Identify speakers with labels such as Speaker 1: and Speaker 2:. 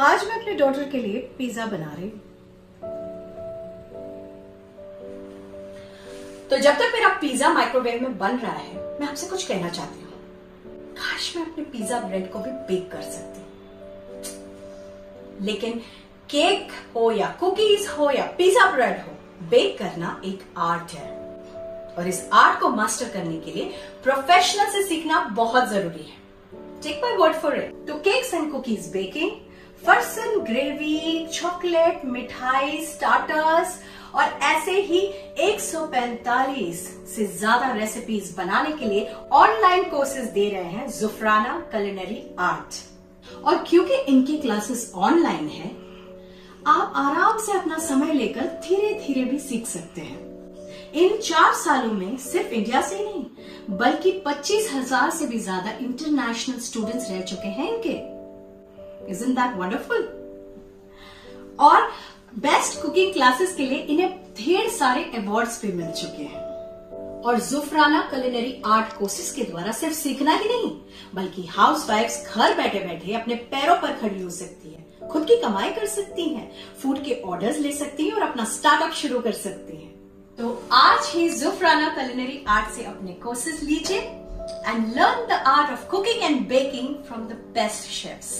Speaker 1: आज मैं अपने डॉटर के लिए पिज्जा बना रही हूँ। तो जब तक मेरा पिज्जा माइक्रोवेव में बन रहा है, मैं आपसे कुछ कहना चाहती हूँ। काश मैं अपने पिज्जा ब्रेड को भी बेक कर सकती लेकिन केक हो या कुकीज हो या पिज्जा ब्रेड हो बेक करना एक आर्ट है। और इस आर्ट को मास्टर करने के लिए प्रोफेशनल से सीखना बहुत ज़रूरी है। Take my word for it तो cakes and cookies baking farsan gravy, chocolate, मिठाई स्टार्टर्स और ऐसे ही 145 से ज़्यादा रेसिपीज़ बनाने के लिए ऑनलाइन कोर्सेज दे रहे हैं जुफराना कलिनरी आर्ट और क्योंकि इनकी क्लासेस ऑनलाइन है, आप आराम से अपना समय लेकर धीरे धीरे भी सीख सकते हैं। इन चार सालों में सिर्फ़ इंडिया से नहीं, बल्कि पच्चीस हज़ार से भी ज़्यादा इंटरनेशनल स्टूडेंट्स रह चुके हैं इनके। इज़ इन दैट वंडरफुल और बेस्ट कुकिंग क्लासेस के लिए इन्हें ढेर सारे अवार्ड्स भी मिल चुके हैं। और जुफराना कलिनरी आर्ट कोर्सेज के द्वारा सिर्फ़ सीखना ही नहीं बल्कि हाउस वाइफ्स घर बैठे बैठे अपने पैरों पर खड़ी हो सकती है खुद की कमाई कर सकती हैं, फ़ूड के ऑर्डर्स ले सकती हैं और अपना स्टार्टअप शुरू कर सकती हैं। तो आज ही जुफराना कलिनरी आर्ट से अपने कोर्सेज लीजिए and learn the art of cooking and baking from the best chefs